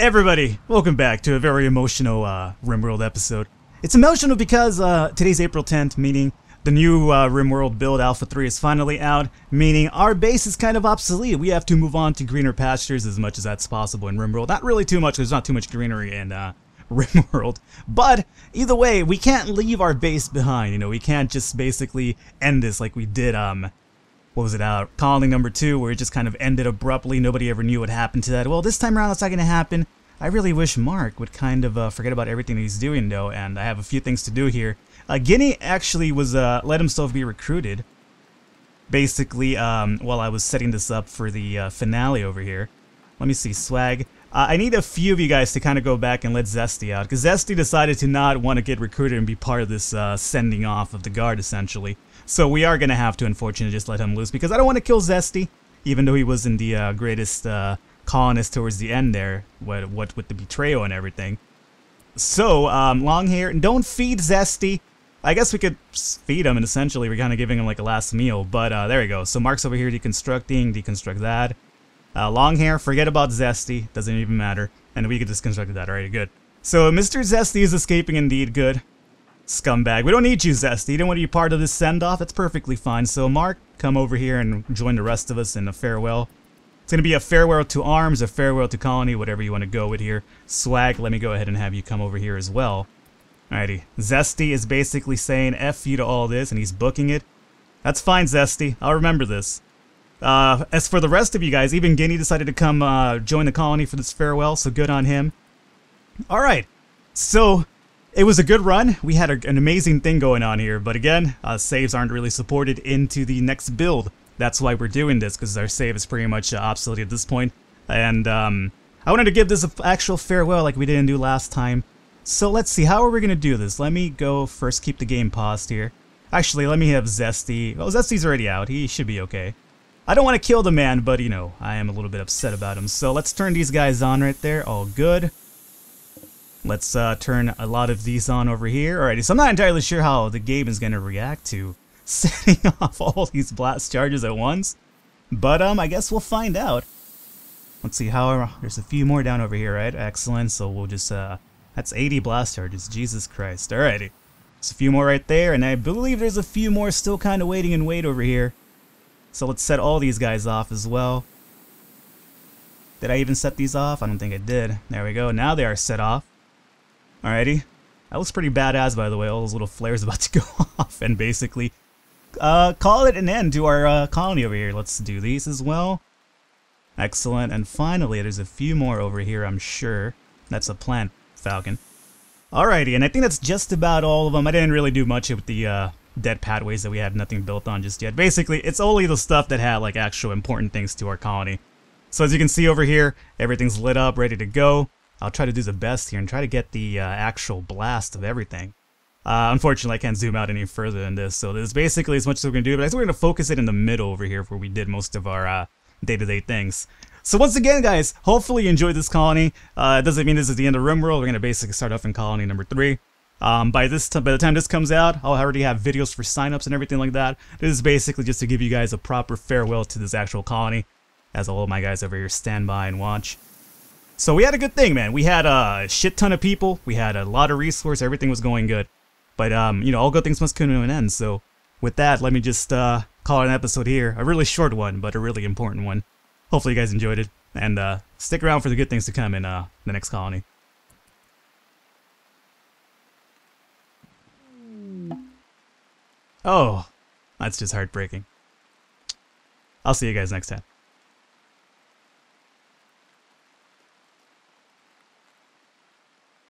everybody, welcome back to a very emotional uh, RimWorld episode. It's emotional because uh, today's April 10th, meaning the new uh, RimWorld build Alpha 3 is finally out, meaning our base is kind of obsolete. We have to move on to greener pastures as much as that's possible in RimWorld. Not really too much, there's not too much greenery in uh, RimWorld. But either way, we can't leave our base behind, you know, we can't just basically end this like we did, um, what was it out? Colony number two, where it just kind of ended abruptly. Nobody ever knew what happened to that. Well, this time around, it's not going to happen. I really wish Mark would kind of uh, forget about everything he's doing, though, and I have a few things to do here. Uh, Guinea actually was uh, let himself be recruited, basically, um, while I was setting this up for the uh, finale over here. Let me see, swag. Uh, I need a few of you guys to kind of go back and let Zesty out, because Zesty decided to not want to get recruited and be part of this uh, sending off of the guard, essentially. So we are going to have to, unfortunately, just let him loose because I don't want to kill Zesty, even though he wasn't the uh, greatest uh, colonist towards the end there, what, what with the betrayal and everything. So, um, long hair, don't feed Zesty. I guess we could feed him, and essentially we're kind of giving him like a last meal, but uh, there we go. So Mark's over here deconstructing, deconstruct that. Uh, long hair, forget about Zesty, doesn't even matter. And we could disconstruct that, alright, good. So Mr. Zesty is escaping indeed, good. Scumbag. We don't need you, Zesty. You don't want to be part of this send-off? That's perfectly fine. So, Mark, come over here and join the rest of us in a farewell. It's going to be a farewell to arms, a farewell to colony, whatever you want to go with here. Swag, let me go ahead and have you come over here as well. Alrighty. Zesty is basically saying F you to all this, and he's booking it. That's fine, Zesty. I'll remember this. Uh, as for the rest of you guys, even Guinea decided to come uh, join the colony for this farewell, so good on him. Alright. So, it was a good run. We had a, an amazing thing going on here, but again, uh, saves aren't really supported into the next build. That's why we're doing this, because our save is pretty much uh, obsolete at this point. And um, I wanted to give this an actual farewell like we didn't do last time. So let's see, how are we going to do this? Let me go first keep the game paused here. Actually, let me have Zesty. Oh, Zesty's already out. He should be okay. I don't want to kill the man, but, you know, I am a little bit upset about him. So let's turn these guys on right there. All good. Let's uh, turn a lot of these on over here. Alrighty, so I'm not entirely sure how the game is going to react to setting off all these blast charges at once. But um, I guess we'll find out. Let's see how there's a few more down over here, right? Excellent. So we'll just uh, that's 80 blast charges. Jesus Christ. Alrighty. There's a few more right there, and I believe there's a few more still kind of waiting in wait over here. So let's set all these guys off as well. Did I even set these off? I don't think I did. There we go. Now they are set off. Alrighty. That looks pretty badass, by the way. All those little flares about to go off and basically uh, call it an end to our uh, colony over here. Let's do these as well. Excellent. And finally, there's a few more over here, I'm sure. That's a plant falcon. Alrighty, and I think that's just about all of them. I didn't really do much with the uh, dead pathways that we have nothing built on just yet. Basically, it's only the stuff that had like actual important things to our colony. So as you can see over here, everything's lit up, ready to go. I'll try to do the best here and try to get the uh, actual blast of everything. Uh, unfortunately, I can't zoom out any further than this, so this is basically as much as we're going to do, but I think we're going to focus it in the middle over here where we did most of our uh, day-to-day -day things. So once again, guys, hopefully you enjoyed this colony. Uh, it doesn't mean this is the end of RimWorld. We're going to basically start off in colony number 3. Um, by this by the time this comes out, I'll already have videos for signups and everything like that. This is basically just to give you guys a proper farewell to this actual colony, as all of my guys over here stand by and watch. So we had a good thing, man. We had a shit ton of people. We had a lot of resource. Everything was going good. But, um, you know, all good things must come to an end. So with that, let me just uh, call it an episode here. A really short one, but a really important one. Hopefully you guys enjoyed it. And uh, stick around for the good things to come in uh, the next colony. Oh, that's just heartbreaking. I'll see you guys next time.